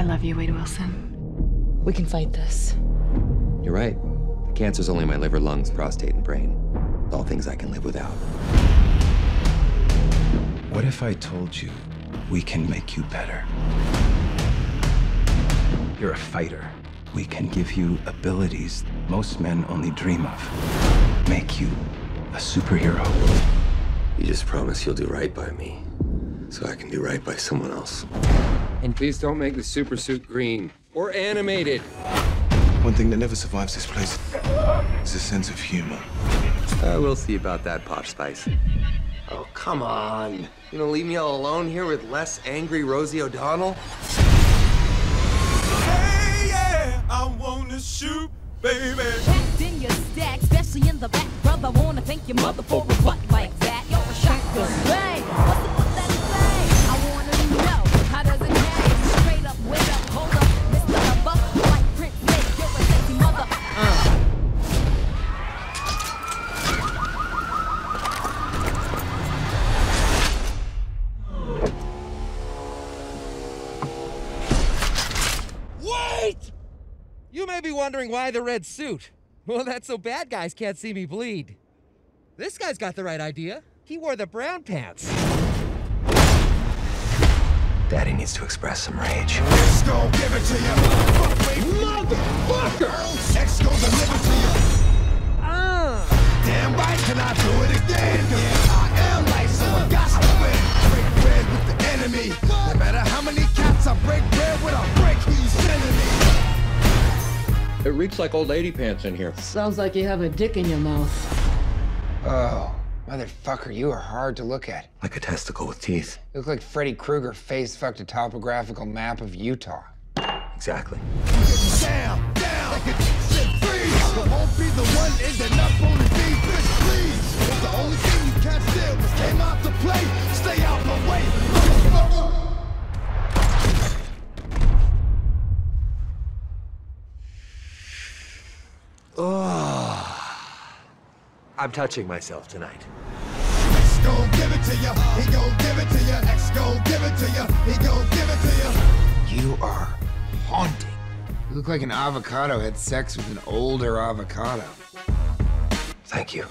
I love you, Wade Wilson. We can fight this. You're right. The cancer's only my liver, lungs, prostate, and brain. All things I can live without. What if I told you we can make you better? You're a fighter. We can give you abilities most men only dream of. Make you a superhero. You just promise you'll do right by me, so I can do right by someone else. And please don't make the super suit green or animated. One thing that never survives this place is a sense of humor. Uh, we'll see about that, Posh Spice. Oh, come on. You gonna leave me all alone here with less angry Rosie O'Donnell? Hey, yeah, I wanna shoot, baby. Packed in your stack, especially in the back, brother. Wanna thank your mother for a butt like Wait! You may be wondering why the red suit. Well, that's so bad guys can't see me bleed. This guy's got the right idea. He wore the brown pants. Daddy needs to express some rage. X gon' give it to you. Motherfucker! X gon' deliver to you. Ah. Damn right, can I do it again? It reeks like old lady pants in here. Sounds like you have a dick in your mouth. Oh, motherfucker, you are hard to look at. Like a testicle with teeth. You look like Freddy Krueger face fucked a topographical map of Utah. Exactly. Down, I'm touching myself tonight. X gon' give it to ya. He gon' give it to ya. X gon' give it to ya. He gon' give it to ya. You are haunting. You look like an avocado had sex with an older avocado. Thank you.